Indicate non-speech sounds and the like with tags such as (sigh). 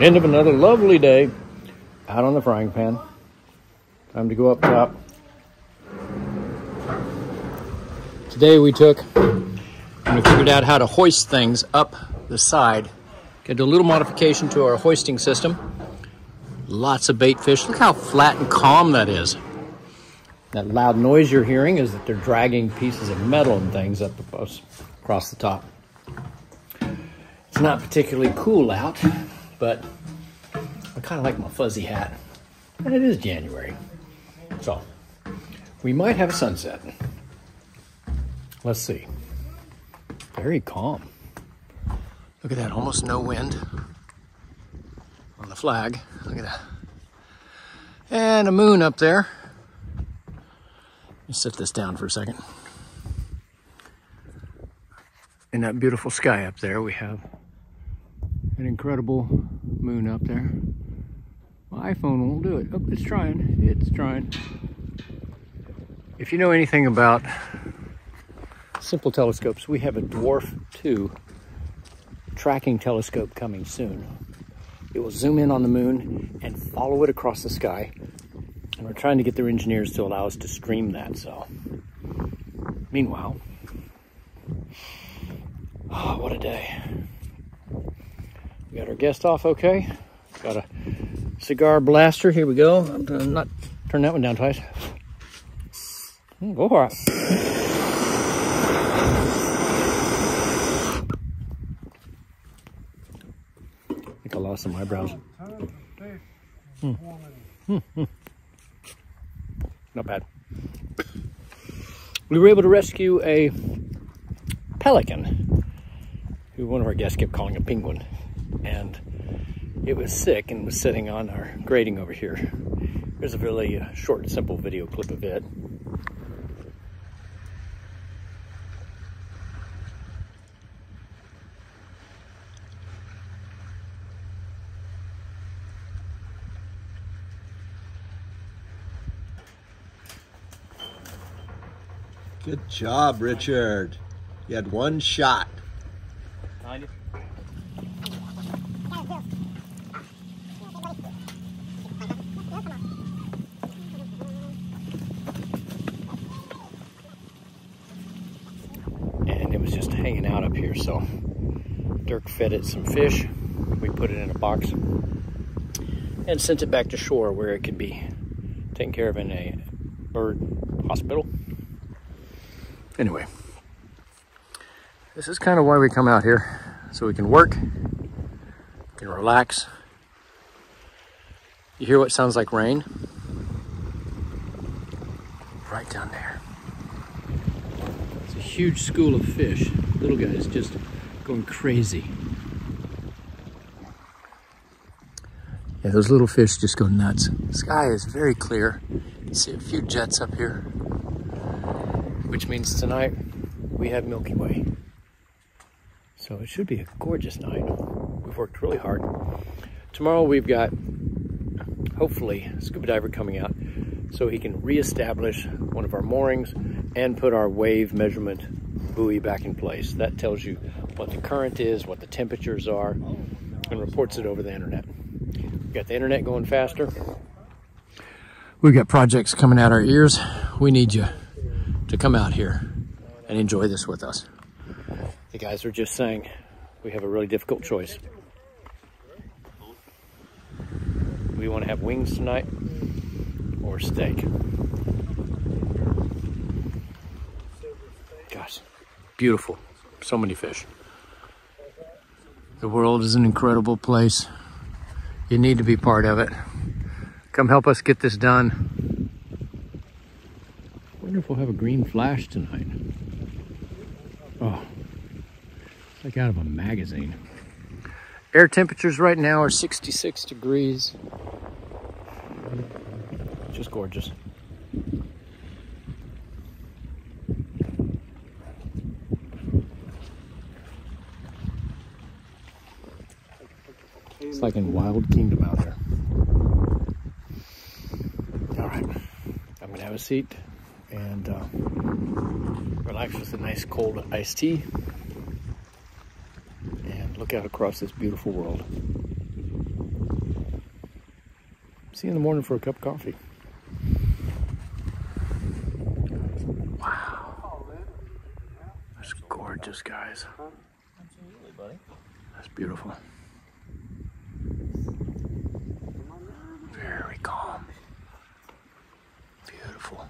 End of another lovely day out on the frying pan. Time to go up top. Today we took and we figured out how to hoist things up the side. Got to a little modification to our hoisting system. Lots of bait fish. Look how flat and calm that is. That loud noise you're hearing is that they're dragging pieces of metal and things up across the top. It's not particularly cool out, but I kind of like my fuzzy hat. And it is January. So, we might have a sunset. Let's see. Very calm. Look at that, almost no wind on the flag. Look at that. And a moon up there. Let me set this down for a second. In that beautiful sky up there, we have an incredible moon up there. My iPhone won't do it. Oh, it's trying. It's trying. If you know anything about simple telescopes, we have a Dwarf 2 tracking telescope coming soon. It will zoom in on the moon and follow it across the sky. And we're trying to get their engineers to allow us to stream that. So, meanwhile, oh, (sighs) what a day. Got our guest off okay. Got a cigar blaster. Here we go. I'm not turn that one down twice. Hmm, go for it. I think I lost some eyebrows. Hmm. Hmm, Not bad. We were able to rescue a pelican, who one of our guests kept calling a penguin and it was sick and was sitting on our grating over here. There's a really uh, short simple video clip of it. Good job, Richard. You had one shot. And it was just hanging out up here. So Dirk fed it some fish. We put it in a box and sent it back to shore where it could be taken care of in a bird hospital. Anyway, this is kind of why we come out here so we can work, can relax. You hear what sounds like rain? Right down there. It's a huge school of fish. Little guys just going crazy. Yeah, those little fish just go nuts. Sky is very clear. See a few jets up here, which means tonight we have Milky Way. So it should be a gorgeous night. We've worked really hard. Tomorrow we've got, hopefully, scuba diver coming out so he can reestablish one of our moorings and put our wave measurement buoy back in place. That tells you what the current is, what the temperatures are, and reports it over the internet. We've got the internet going faster. We've got projects coming out our ears. We need you to come out here and enjoy this with us. The guys are just saying we have a really difficult choice. We want to have wings tonight or steak. Beautiful. So many fish. The world is an incredible place. You need to be part of it. Come help us get this done. wonder if we'll have a green flash tonight. Oh, it's like out of a magazine. Air temperatures right now are 66 degrees. Just gorgeous. It's like in Wild Kingdom out there. All right, I'm gonna have a seat and uh, relax with a nice cold iced tea and look out across this beautiful world. See you in the morning for a cup of coffee. Wow. That's gorgeous, guys. That's beautiful. Very calm. Beautiful.